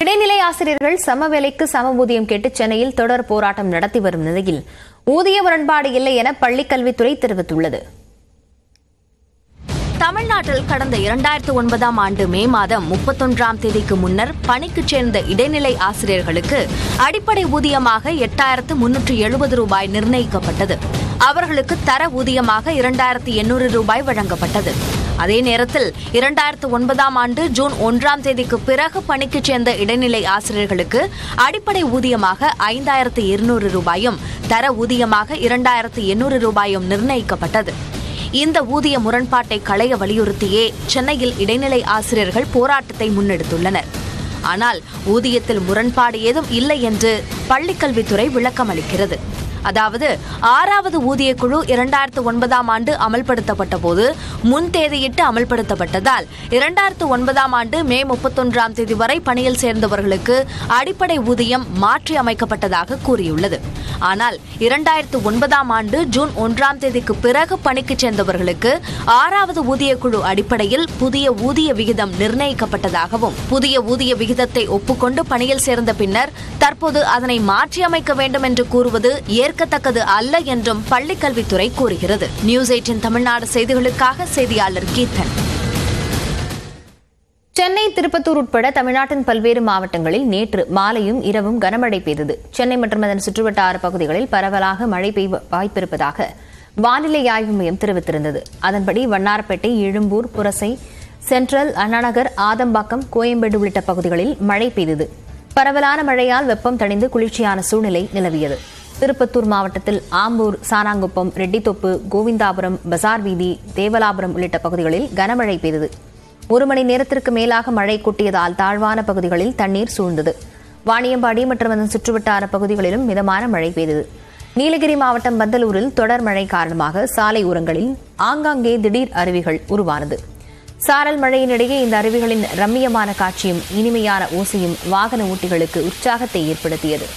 இடைநிலை ஆசிரியர்கள் சம வேலைக்கு சம ஊதியம் கேட்டு சென்னையில் தொடர் போராட்டம் நடத்தி வரும் நிலையில் ஊதிய முரண்பாடு இல்லை என பள்ளிக்கல்வித்துறை தெரிவித்துள்ளது. தமிழ்நாட்டில் கடந்த இரண்டாயிரத்து ஒன்பதாம் ஆண்டு மே மாதம் முப்பத்தொன்றாம் தேதிக்கு முன்னர் பணிக்கு சேர்ந்த இடைநிலை ஆசிரியர்களுக்கு அடிப்படை ஊதியமாக எட்டாயிரத்து முன்னூற்று எழுபது ரூபாய் நிர்ணயிக்கப்பட்டது. அவர்களுக்கு தர ஊதியமாக இரண்டாயிரத்து எண்ணூறு ரூபாய் வழங்கப்பட்டது. அதே நேரத்தில் இரண்டாயிரத்து ஒன்பதாம் ஆண்டு ஜூன் ஒன்றாம் தேதிக்கு பிறகு பணிக்கு சேர்ந்த இடைநிலை ஆசிரியர்களுக்கு அடிப்படை ஊதியமாக ஐந்தாயிரத்து இருநூறு ரூபாயும் தர ஊதியமாக இரண்டாயிரத்து எண்ணூறு ரூபாயும் நிர்ணயிக்கப்பட்டது. இந்த ஊதிய முரண்பாட்டை களைய வலியுறுத்தியே சென்னையில் இடைநிலை ஆசிரியர்கள் போராட்டத்தை முன்னெடுத்துள்ளனர். ஆனால் ஊதியத்தில் முரண்பாடு ஏதும் இல்லை என்று பள்ளிக்கல்வித்துறை விளக்கம் அளிக்கிறது அதாவது ஆறாவது ஊதிய குழு இரண்டாயிரத்து ஒன்பதாம் ஆண்டு அமல்படுத்தப்பட்ட போது முன் தேதியிட்டு அமல்படுத்தப்பட்டதால் இரண்டாயிரத்து ஒன்பதாம் ஆண்டு மே முப்பத்தொன்றாம் தேதி வரை பணியில் சேர்ந்தவர்களுக்கு அடிப்படை ஊதியம் மாற்றி அமைக்கப்பட்டதாக கூறியுள்ளது. ஆனால் இரண்டாயிரத்து ஒன்பதாம் ஆண்டு ஜூன் ஒன்றாம் தேதிக்கு பிறகு பணிக்கு சேர்ந்தவர்களுக்கு ஆறாவது ஊதிய குழு அடிப்படையில் புதிய ஊதிய விகிதம் நிர்ணயிக்கப்பட்டதாகவும் புதிய ஊதிய விகிதத்தை ஒப்புக்கொண்டு பணியில் சேர்ந்த பின்னர் தற்போது அதனை மாற்றியமைக்க வேண்டும் என்று கூறுவது ஏற்க ஏற்கத்தக்கது அல்ல என்றும் பள்ளிக்கல்வித்துறை கூறுகிறது. நியூஸ் எயிட்டின் தமிழ்நாடு செய்திகளுக்காக செய்தியாளர் கீர்த்தன். சென்னை திருப்பத்தூர் உட்பட தமிழ்நாட்டின் பல்வேறு மாவட்டங்களில் நேற்று மாலையும் இரவும் கனமழை பெய்தது. சென்னை மற்றும் அதன் சுற்றுவட்டார பகுதிகளில் பரவலாக மழை பெய்ய வாய்ப்பிருப்பதாக வானிலை ஆய்வு மையம் தெரிவித்திருந்தது. அதன்படி வண்ணாரப்பேட்டை எழும்பூர் புரசை சென்ட்ரல் அண்ணாநகர் ஆதம்பாக்கம் கோயம்பேடு உள்ளிட்ட பகுதிகளில் மழை பெய்தது. பரவலான மழையால் வெப்பம் தணிந்து குளிர்ச்சியான சூழ்நிலை நிலவியது. திருப்பத்தூர் மாவட்டத்தில் ஆம்பூர் சானாங்குப்பம் ரெட்டித்தொப்பு கோவிந்தாபுரம் பசார் வீதி தேவலாபுரம் உள்ளிட்ட பகுதிகளில் கனமழை பெய்தது. ஒரு மணி நேரத்திற்கு மேலாக மழை கொட்டியதால் தாழ்வான பகுதிகளில் தண்ணீர் சூழ்ந்தது. வாணியம்பாடி மற்றும் அதன் சுற்றுவட்டார பகுதிகளிலும் மிதமான மழை பெய்தது. நீலகிரி மாவட்டம் பந்தலூரில் தொடர் மழை காரணமாக சாலை ஓரங்களில் ஆங்காங்கே திடீர் அருவிகள் உருவானது. சாரல் மழையினிடையே இந்த அருவிகளின் ரம்மியமான காட்சியும் இனிமையான ஓசையும் வாகன ஓட்டிகளுக்கு உற்சாகத்தை ஏற்படுத்தியது.